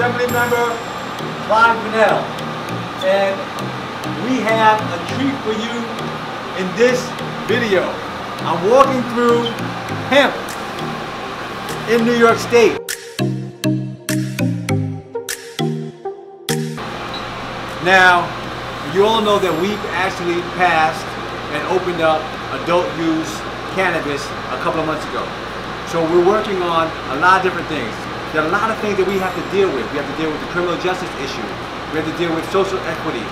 Assemblymember Clyde Vanel. And we have a treat for you in this video. I'm walking through hemp in New York State. Now, you all know that we've actually passed and opened up adult use cannabis a couple of months ago. So we're working on a lot of different things. There are a lot of things that we have to deal with. We have to deal with the criminal justice issue. We have to deal with social equity.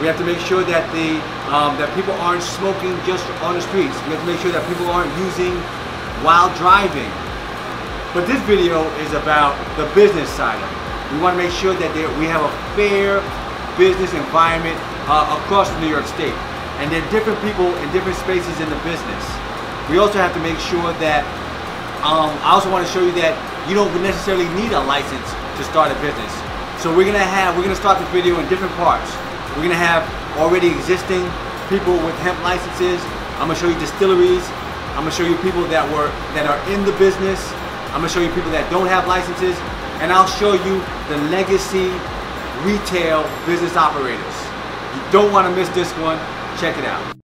We have to make sure that the um, that people aren't smoking just on the streets. We have to make sure that people aren't using while driving. But this video is about the business side of it. We want to make sure that there, we have a fair business environment uh, across New York State. And there are different people in different spaces in the business. We also have to make sure that, um, I also want to show you that you don't necessarily need a license to start a business. So we're gonna have, we're gonna start this video in different parts. We're gonna have already existing people with hemp licenses. I'm gonna show you distilleries. I'm gonna show you people that were, that are in the business. I'm gonna show you people that don't have licenses. And I'll show you the legacy retail business operators. You don't wanna miss this one. Check it out.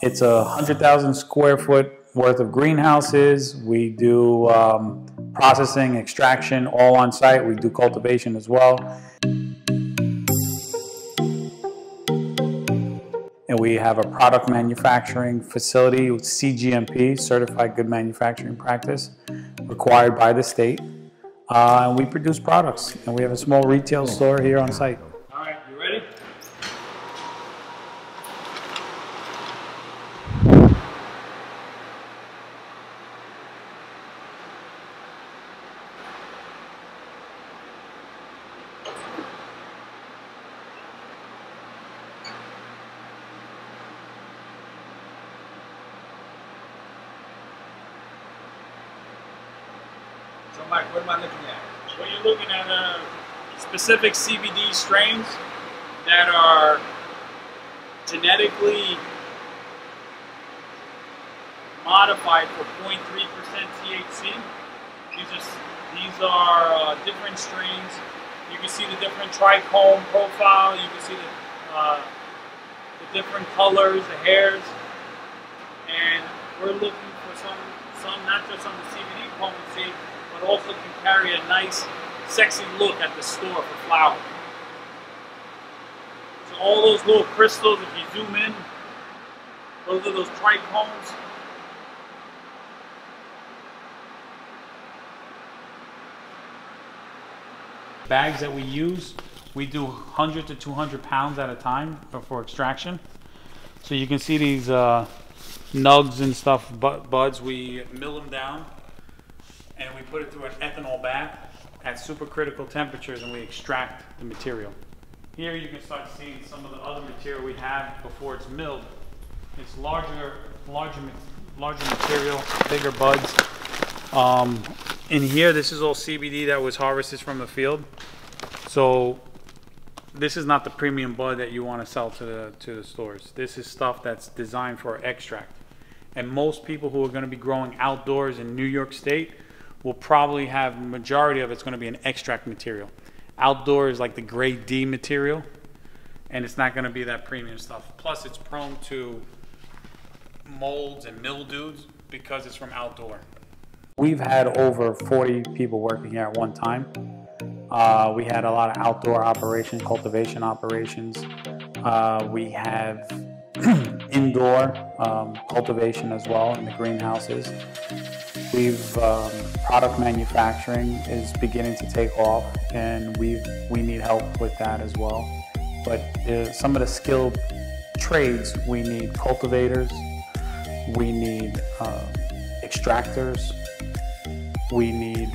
It's a 100,000 square foot worth of greenhouses. We do um, processing, extraction, all on site. We do cultivation as well. And we have a product manufacturing facility with CGMP, Certified Good Manufacturing Practice, required by the state. Uh, and we produce products. And we have a small retail store here on site. All right, you ready? So Mike, what am I looking at? Well, you're looking at uh, specific CBD strains that are genetically modified for 0.3% THC. These are these are uh, different strains. You can see the different trichome profile. You can see the uh, the different colors, the hairs, and we're looking for some some not just on the CBD potency, but also can carry a nice, sexy look at the store for flowers. So all those little crystals, if you zoom in, those are those trichomes. bags that we use, we do 100 to 200 pounds at a time for, extraction. So you can see these uh, nugs and stuff, bu- buds, we mill them down and we put it through an ethanol bath at supercritical temperatures and we extract the material. Here you can start seeing some of the other material we have before it's milled. It's larger, larger, larger material, bigger buds. Um, in here, this is all CBD that was harvested from the field. So this is not the premium bud that you want to sell to the to the stores. This is stuff that's designed for extract. And most people who are going to be growing outdoors in New York State will probably have majority of it's going to be an extract material. Outdoor is like the grade D material, and it's not going to be that premium stuff. Plus, it's prone to molds and mildews because it's from outdoor. We've had over 40 people working here at one time. Uh, we had a lot of outdoor operations, cultivation operations. Uh, we have indoor um, cultivation as well in the greenhouses. We've um, product manufacturing is beginning to take off, and we we need help with that as well. But uh, some of the skilled trades, we need cultivators, we need um, extractors, we need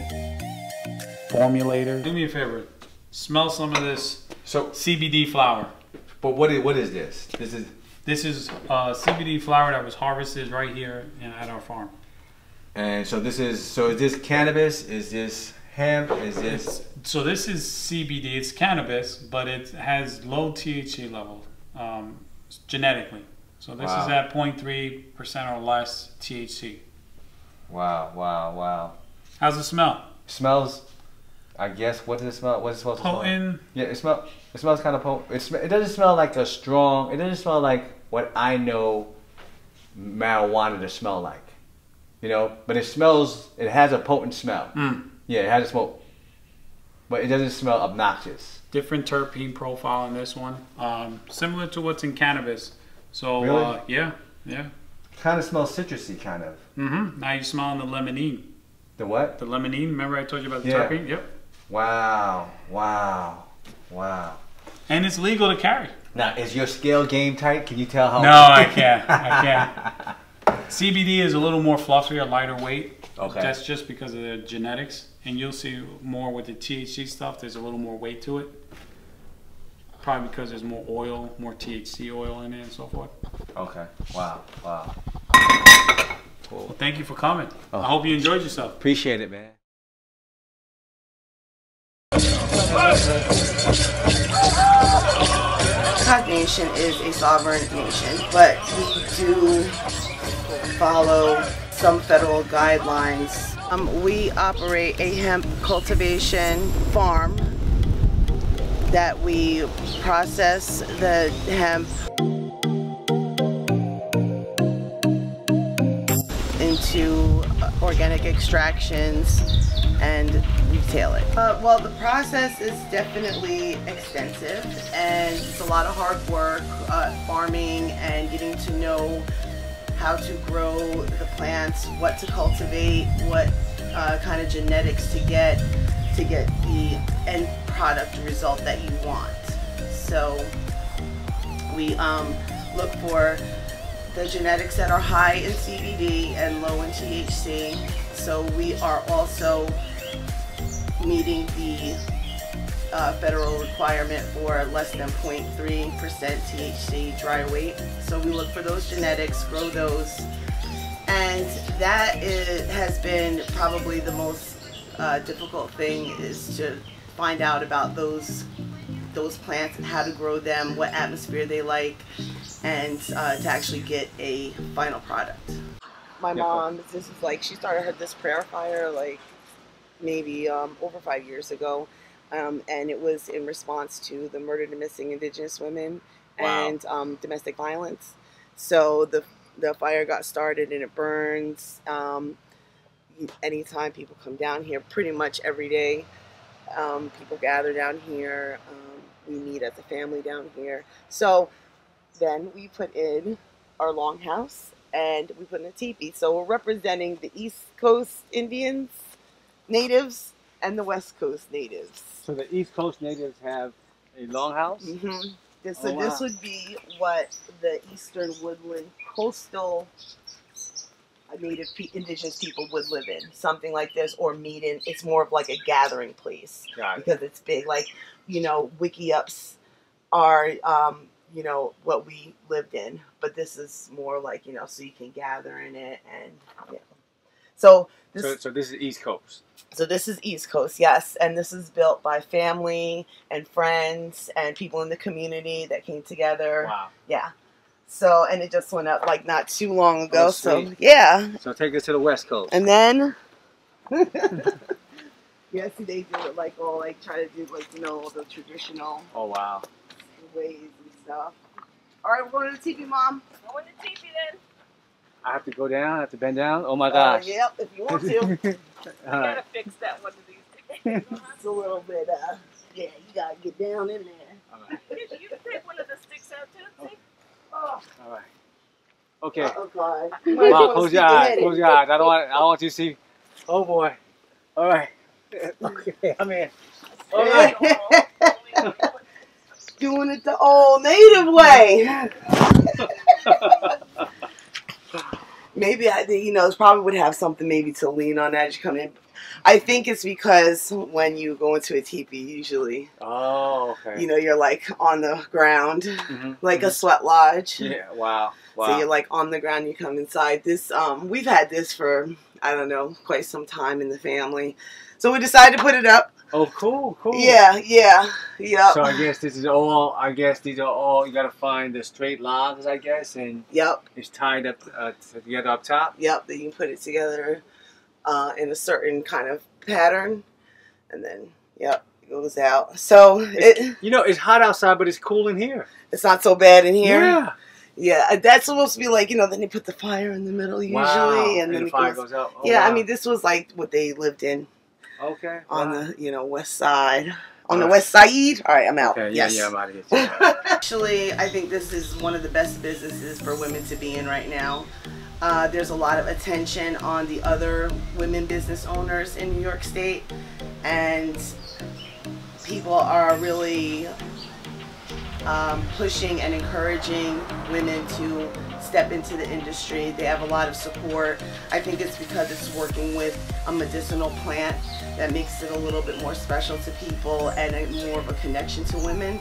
formulators. Do me a favor, smell some of this So, CBD flower. but what is what is this? This is This is uh, CBD flower that was harvested right here at our farm. And so this is so is this cannabis? Is this hemp? Is this so this is CBD. It's cannabis, but it has low THC level um, genetically. So this Wow. is at 0.3 percent or less THC. wow, wow, wow? How's it smell? Smells. I guess what does it smell? What does it smell? Potent. Yeah, it smell. It smells kind of potent. It, sm- it doesn't smell like a strong. It doesn't smell like what I know marijuana to smell like. You know, but it smells. It has a potent smell. Mm. Yeah, it has a smoke, but it doesn't smell obnoxious. Different terpene profile in this one. Um, similar to what's in cannabis. So Really? uh, yeah, yeah. Kind of smells citrusy, kind of. Mm-hmm. Now you're smelling the limonene. The what? The limonene. Remember I told you about the Yeah. terpene? Yep. Wow, wow, wow. And it's legal to carry. Now, is your scale game tight? Can you tell how? No, I can't. I can't. CBD is a little more fluffy, fluffier, lighter weight. Okay. That's just because of the genetics. And you'll see more with the THC stuff, there's a little more weight to it. Probably because there's more oil, more THC oil in it and so forth. Okay. Wow. Wow. Well, thank you for coming. Oh. I hope you enjoyed yourself. Appreciate it, man. Pac Nation is a sovereign nation, but we do follow some federal guidelines. Um, we operate a hemp cultivation farm that we process the hemp into organic extractions and retail it. Uh, well, the process is definitely extensive and it's a lot of hard work, uh, farming and getting to know how to grow the plants, what to cultivate, what uh, kind of genetics to get to get the end product result that you want. So we um, look for the genetics that are high in CBD and low in THC. So we are also meeting the uh, federal requirement for less than 0.3% THC dry weight. So we look for those genetics, grow those, and that is, has been probably the most uh, difficult thing is to find out about those those plants and how to grow them, what atmosphere they like, and uh, to actually get a final product. My mom, this is like she started her this prayer fire like maybe um, over five years ago, um, and it was in response to the murdered and missing Indigenous women Wow. and um, domestic violence. So the the fire got started and it burns. Um, anytime people come down here, pretty much every day, um, people gather down here. Um, we meet as a family down here. So then we put in our longhouse and we put in a teepee. So we're representing the East Coast Indians, natives, and the West Coast natives. So the East Coast natives have a longhouse. Mm-hmm. This, so Oh, this wow. would be what the Eastern Woodland coastal uh, native pe- indigenous people would live in, something like this, or meet in. It's more of like a gathering place it. because it's big. Like you know, wickiups are um, you know what we lived in, but this is more like you know, so you can gather in it and yeah. So this So, so this is East Coast. so this is East Coast, yes, and this is built by family and friends and people in the community that came together. Wow. Yeah. So and it just went up like not too long oh, ago. Oh, so yeah, So take us to the West Coast. and then yes, they do it like all like try to do like you know all the traditional oh wow. ways and stuff. All right, we're going to the TV, mom. Going to the TV then. I have to go down. I have to bend down. Oh my Uh, gosh. yep, if you want to. All We right. gotta fix that one of these days. it's a little bit. Uh, yeah, you gotta get down in there. All right. you you can take one of the sticks out too. See? Oh, All right. Okay. oh God. Wow, close your eyes. Close your eyes. I don't want. I don't want you to see. Oh boy. All right. Okay, I'm in. All right. Doing it the old native way. Maybe I, you know, probably would have something maybe to lean on as you come in. I think it's because when you go into a teepee, usually, Oh, okay. you know, you're like on the ground, Mhm, like a sweat lodge. Yeah. Wow. Wow. So you're like on the ground, you come inside. This, um, we've had this for, I don't know, quite some time in the family. So we decided to put it up. Oh, cool. Cool. Yeah, yeah, yep. So I guess this is all. I guess these are all. You gotta find the straight logs, I guess, and Yep, it's tied up uh, together up top. yep. Then you put it together uh, in a certain kind of pattern, and then yep, it goes out. So it, You know, it's hot outside, but it's cool in here. it's not so bad in here. Yeah. Yeah, uh, that's supposed to be like you know. Then they put the fire in the middle usually, wow. and then the fire goes. goes out. Oh, yeah, I mean this was like what they lived in Okay. on wow. the you know west side, on the west side. All right, I'm out. Okay. Yeah. yes. Yeah. I'm out of here. Actually, I think this is one of the best businesses for women to be in right now. Uh, there's a lot of attention on the other women business owners in New York State, and people are really um, pushing and encouraging women to step into the industry. They have a lot of support. I think it's because it's working with a medicinal plant that makes it a little bit more special to people and a, more of a connection to women.